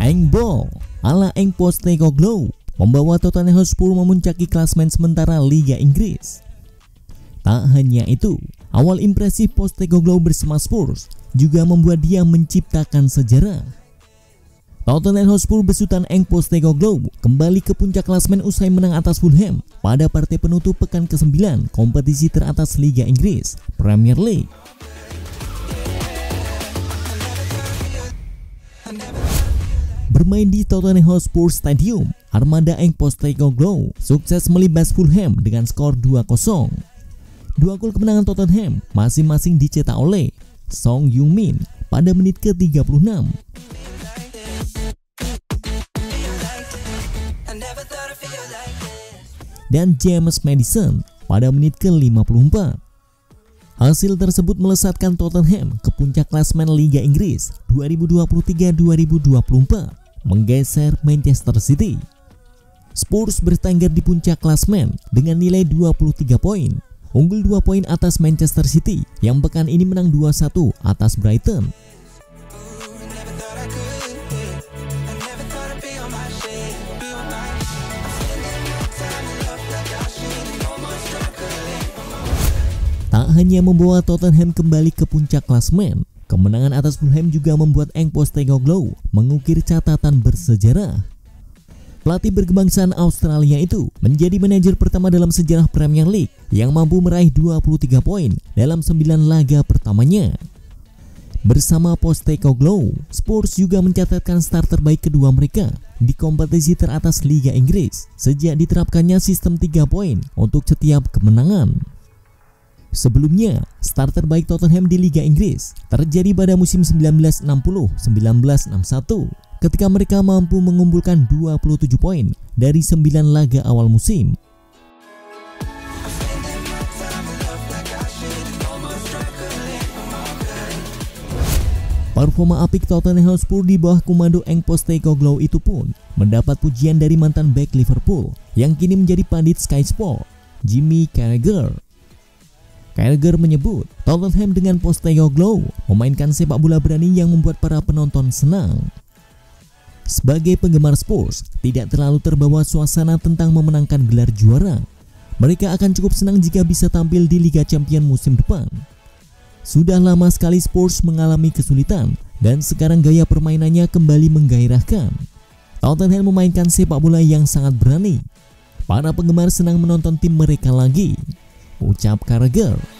Eng Ball ala Eng Postecoglou membawa Tottenham Hotspur memuncaki klasmen sementara Liga Inggris. Tak hanya itu, awal impresif Postecoglou bersama Spurs juga membuat dia menciptakan sejarah. Tottenham Hotspur besutan Eng Postecoglou kembali ke puncak klasmen usai menang atas Fulham pada partai penutup pekan ke-9 kompetisi teratas Liga Inggris, Premier League. Bermain di Tottenham Hotspur Stadium, Armada Eng Postecoglou sukses melibas Fulham dengan skor 2-0. Dua gol kemenangan Tottenham masing-masing dicetak oleh Song Yung Min pada menit ke-36. Dan James Madison pada menit ke-54. Hasil tersebut melesatkan Tottenham ke puncak klasmen Liga Inggris 2023-2024, menggeser Manchester City. Spurs bertengger di puncak klasmen dengan nilai 23 poin unggul 2 poin atas Manchester City yang pekan ini menang 2-1 atas Brighton. Tak hanya membawa Tottenham kembali ke puncak klasmen, kemenangan atas Fulham juga membuat Eng Postecoglou mengukir catatan bersejarah Pelatih berkebangsaan Australia itu menjadi manajer pertama dalam sejarah Premier League yang mampu meraih 23 poin dalam 9 laga pertamanya. Bersama Postecoglou, Spurs juga mencatatkan start terbaik kedua mereka di kompetisi teratas Liga Inggris sejak diterapkannya sistem 3 poin untuk setiap kemenangan. Sebelumnya, start terbaik Tottenham di Liga Inggris terjadi pada musim 1960-1961 ketika mereka mampu mengumpulkan 27 poin dari 9 laga awal musim. Performa apik Tottenham Hotspur di bawah komando Eng Postecoglou itu pun mendapat pujian dari mantan back Liverpool yang kini menjadi pandit Sky Sport, Jimmy Carragher. Carragher menyebut Tottenham dengan Postecoglou memainkan sepak bola berani yang membuat para penonton senang. Sebagai penggemar Spurs, tidak terlalu terbawa suasana tentang memenangkan gelar juara. Mereka akan cukup senang jika bisa tampil di Liga Champion musim depan. Sudah lama sekali Spurs mengalami kesulitan dan sekarang gaya permainannya kembali menggairahkan. Tottenham memainkan sepak bola yang sangat berani. Para penggemar senang menonton tim mereka lagi. Ucap Carragher.